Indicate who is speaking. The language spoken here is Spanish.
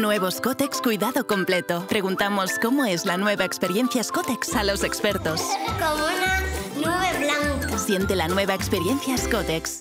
Speaker 1: Nuevos Cotex Cuidado Completo. Preguntamos cómo es la nueva experiencia Scotex a los expertos.
Speaker 2: Como una nube blanca.
Speaker 1: Siente la nueva experiencia Scotex.